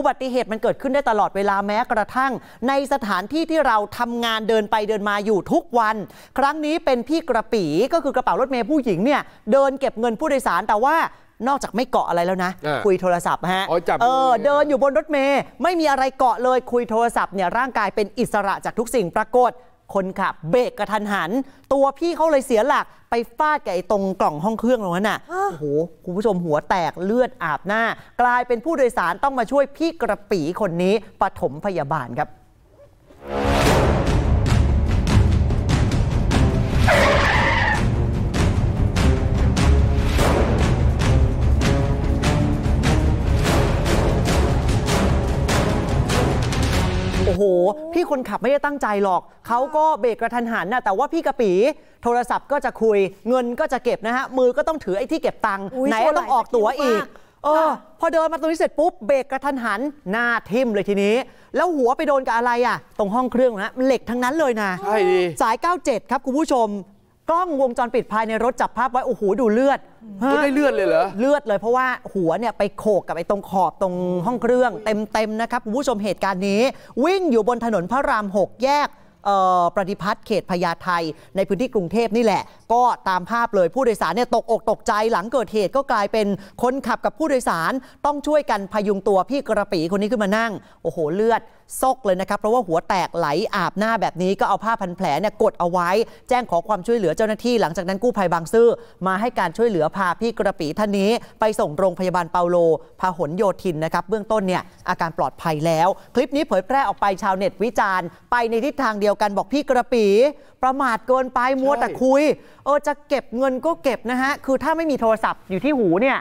อุบัติเหตุมันเกิดขึ้นได้ตลอดเวลาแม้กระทั่ง ในสถานที่ที่เราทำงานเดินไปเดินมาอยู่ทุกวัน ครั้งนี้เป็นพี่กระปีก็คือกระเป๋ารถเมย์ผู้หญิงเนี่ยเดินเก็บเงินผู้โดยสารแต่ว่านอกจากไม่เกาะอะไรแล้วนะอ่าคุยโทรศัพท์ฮะอ๋อจับเออมือเนี่ยเดินอยู่บนรถเมย์ไม่มีอะไรเกาะเลยคุยโทรศัพท์เนี่ยร่างกายเป็นอิสระจากทุกสิ่งปรากฏ คนขับเบรกกระทันหัน ตัวพี่เขาเลยเสียหลักไปฟาดกับไอ้ตรงกล่องห้องเครื่องตรงนั้นน่ะโอ้โหคุณผู้ชมหัวแตกเลือดอาบหน้า กลายเป็นผู้โดยสารต้องมาช่วยพี่กระปีคนนี้ปฐมพยาบาลครับ อ้โห พี่คนขับไม่ได้ตั้งใจหรอก เขาก็เบรกกระทันหันนะแต่ว่าพี่กระปีโทรศัพท์ก็จะคุย เงินก็จะเก็บนะฮะ มือก็ต้องถือไอ้ที่เก็บตังค์อุ๊ยไหนโชว์ต้องออกตั๋วอีกหลายสกิลมากเออค่ะพอเดินมาตรงนี้เสร็จปุ๊บเบรกกระทันหันหน้าทิ่มเลยทีนี้ แล้วหัวไปโดนกับอะไรอะ ตรงห้องเครื่องนะเหล็กทั้งนั้นเลยนะใช่ดิสาย 97 ครับคุณผู้ชม กล้องวงจรปิดภายในรถจับภาพไว้โอ้โหดูเลือดก็ได้เลือดเลยเหรอเลือดเลยเพราะว่าหัวเนี่ยไปโขกกับไอ้ตรงขอบตรงห้องเครื่องเต็มๆนะครับคุณผู้ชมเหตุการณ์นี้ วิ่งอยู่บนถนนพระราม 6 แยกเอ่อ ประดิพัฒน์เขตพญาไทในพื้นที่กรุงเทพนี่แหละ ก็ตามภาพเลยผู้โดยสารเนี่ยตกอกตกใจหลังเกิดเหตุก็กลายเป็นคนขับกับผู้โดยสารต้องช่วยกันพยุงตัวพี่กระปีคนนี้ขึ้นมานั่ง โอ้โหเลือดซกเลยนะครับ เพราะว่าหัวแตกไหลอาบหน้าแบบนี้ก็เอาผ้าพันแผลเนี่ยกดเอาไว้ แจ้งขอความช่วยเหลือเจ้าหน้าที่หลังจากนั้นกู้ภัยบางซื่อมาให้การช่วยเหลือพาพี่กระปีท่านนี้ ไปส่งโรงพยาบาลเปาโลพาหลโยธินนะครับเบื้องต้นเนี่ยอาการปลอดภัยแล้ว คลิปนี้เผยแพร่ออกไปชาวเน็ตวิจารณ์ไปในทิศทางเดียวกันบอกพี่กระปีประมาทเกินไปมัวแต่คุย เออจะเก็บเงินก็เก็บนะฮะ คือถ้าไม่มีโทรศัพท์อยู่ที่หูเนี่ย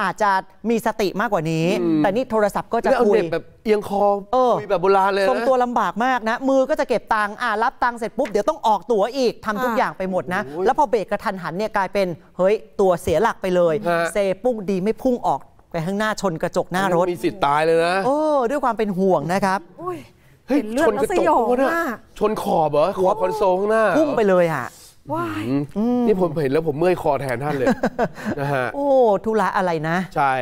อาจจะมีสติมากกว่านี้ แต่นี่โทรศัพท์ก็จะแล้วเอาคุยเน็ตแบบเอียงคอเออคุยแบบโบราณเลยทรงนะตัวลำบากมากนะ มือก็จะเก็บตังค์อ่ารับตังค์เสร็จปุ๊บ เดี๋ยวต้องออกตั๋วอีกทำทุกอ่าอย่างไปหมดนะโอ้ยแล้วพอเบรกกระทันหันเนี่ยกลายเป็น เฮ้ย ตัวเสียหลักไปเลยฮะเซปุ้งดีไม่พุ่งออกไปข้างหน้าชนกระจกหน้ารถมีสิทธิ์ตายเลยนะโอ้ด้วยความเป็นห่วงนะครับโอ้ย เฮ้ยเห็นเลือชดนแล้กวระสจกยองวะเนี่ยมากชนขอบเหรอขอบคอนโซลข้างหน้าพุ่งไปเลยอะว้ายอืมนี่ผมเห็นแล้วผมเมื่อยคอแทนท่านเลยนะฮะโอ้ทุระอะไรนะ ใช่